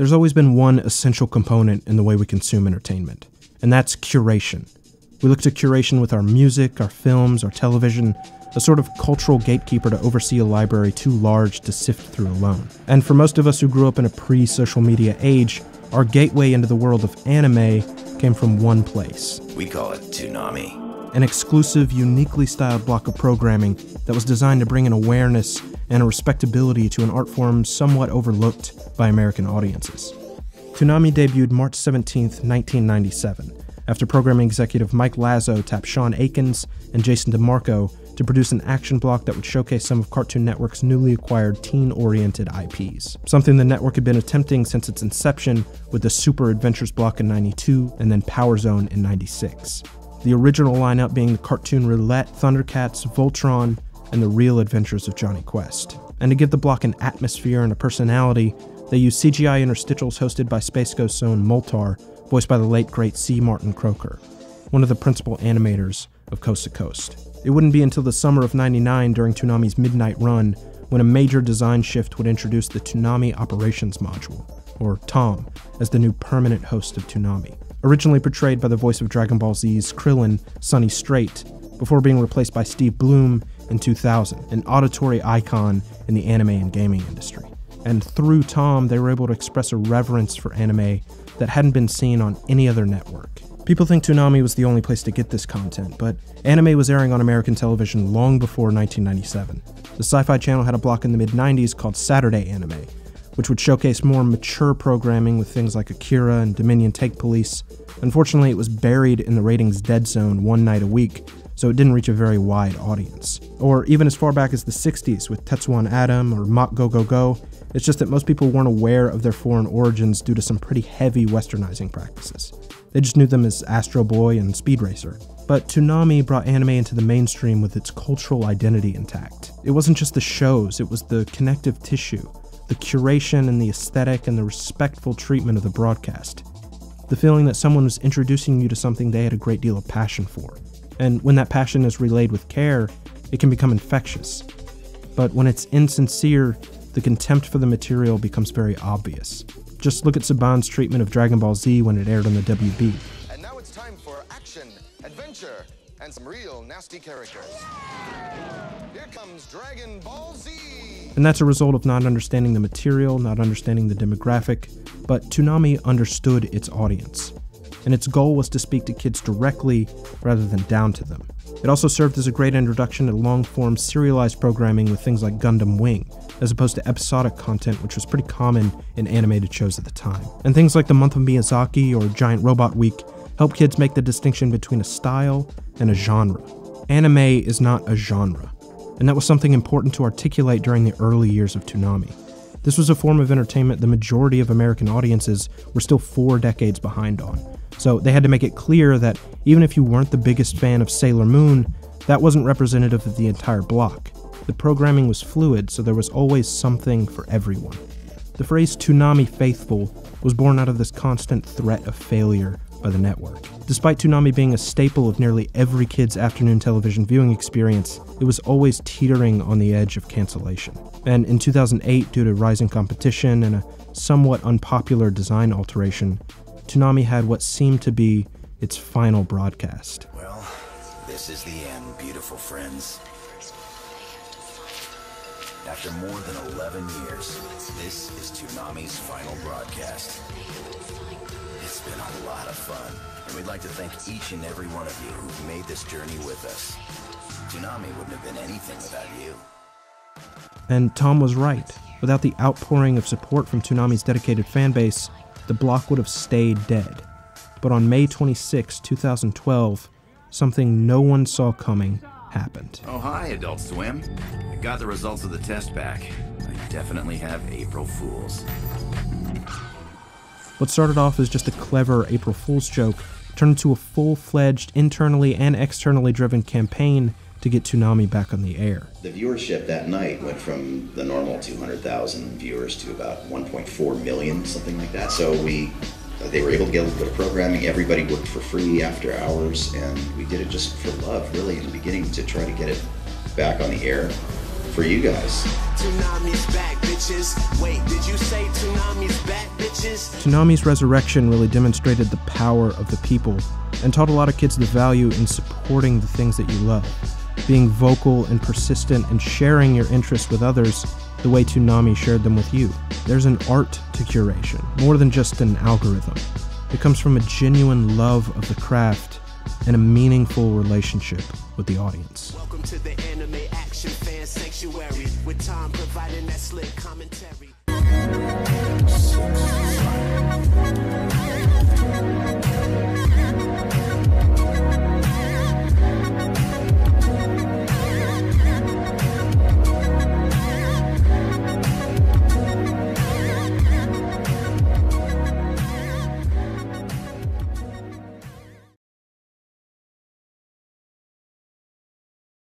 There's always been one essential component in the way we consume entertainment, and that's curation. We look to curation with our music, our films, our television, a sort of cultural gatekeeper to oversee a library too large to sift through alone. And for most of us who grew up in a pre social media age, our gateway into the world of anime came from one place We call it Toonami. an exclusive, uniquely styled block of programming that was designed to bring an awareness and a respectability to an art form somewhat overlooked by American audiences. Toonami debuted March 17, 1997, after programming executive Mike Lazo tapped Sean Akins and Jason DeMarco to produce an action block that would showcase some of Cartoon Network's newly acquired teen oriented IPs. Something the network had been attempting since its inception with the Super Adventures block in 92 and then Power Zone in 96. The original lineup being the cartoon Roulette, Thundercats, Voltron, and the real adventures of Jonny Quest. And to give the block an atmosphere and a personality, they used CGI interstitials hosted by Space Ghost's own Moltar, voiced by the late great C. Martin Croker, one of the principal animators of Coast to Coast. It wouldn't be until the summer of 99 during Toonami's midnight run when a major design shift would introduce the Toonami Operations Module, or TOM, as the new permanent host of Toonami. Originally portrayed by the voice of Dragon Ball Z's Krillin, Sonny Strait, before being replaced by Steve Blum in 2000, an auditory icon in the anime and gaming industry. And through Tom, they were able to express a reverence for anime that hadn't been seen on any other network. People think Toonami was the only place to get this content, but anime was airing on American television long before 1997. The Sci Fi Channel had a block in the mid 90s called Saturday Anime, which would showcase more mature programming with things like Akira and Dominion Tank Police. Unfortunately, it was buried in the ratings dead zone one night a week, so it didn't reach a very wide audience. Or even as far back as the 60s with Tetsuwan Atom or Mach Go Go Go, it's just that most people weren't aware of their foreign origins due to some pretty heavy westernizing practices. They just knew them as Astro Boy and Speed Racer. But Toonami brought anime into the mainstream with its cultural identity intact. It wasn't just the shows, it was the connective tissue, the curation and the aesthetic and the respectful treatment of the broadcast. The feeling that someone was introducing you to something they had a great deal of passion for. And when that passion is relayed with care, it can become infectious. But when it's insincere, the contempt for the material becomes very obvious. Just look at Saban's treatment of Dragon Ball Z when it aired on the WB. And now it's time for action, adventure, and some real nasty characters. Here comes Dragon Ball Z! And that's a result of not understanding the material, not understanding the demographic, but Toonami understood its audience. And its goal was to speak to kids directly rather than down to them. It also served as a great introduction to long form serialized programming with things like Gundam Wing, as opposed to episodic content, which was pretty common in animated shows at the time. And things like The Month of Miyazaki or Giant Robot Week help kids make the distinction between a style and a genre. Anime is not a genre, and that was something important to articulate during the early years of Toonami. This was a form of entertainment the majority of American audiences were still four decades behind on. So they had to make it clear that even if you weren't the biggest fan of Sailor Moon, that wasn't representative of the entire block. The programming was fluid, so there was always something for everyone. The phrase Toonami Faithful was born out of this constant threat of failure by the network. Despite Toonami being a staple of nearly every kid's afternoon television viewing experience, it was always teetering on the edge of cancellation. And in 2008, due to rising competition and a somewhat unpopular design alteration, Toonami had what seemed to be its final broadcast. Well, this is the end, beautiful friends. After more than 11 years, this is Toonami's final broadcast. Of fun, and we'd like to thank each and every one of you who've made this journey with us. Toonami wouldn't have been anything without you. And Tom was right. Without the outpouring of support from Toonami's dedicated fanbase, the block would have stayed dead. But on May 26, 2012, something no one saw coming happened. Oh, hi, Adult Swim. I got the results of the test back. I definitely have April Fools. What started off as just a clever April Fool's joke turned into a full fledged, internally and externally driven campaign to get Toonami back on the air. The viewership that night went from the normal 200,000 viewers to about 1.4 million, something like that. So we, they were able to get a little bit of programming. Everybody worked for free after hours, and we did it just for love, really, in the beginning to try to get it back on the air. for you guys. Toonami's back, bitches. Wait, did you say Toonami's back, Toonami's resurrection really demonstrated the power of the people and taught a lot of kids the value in supporting the things that you love, being vocal and persistent and sharing your interests with others the way Toonami shared them with you. There's an art to curation, more than just an algorithm. It comes from a genuine love of the craft and a meaningful relationship with the audience. Welcome to the anime action fan sanctuary with Tom providing that slick commentary.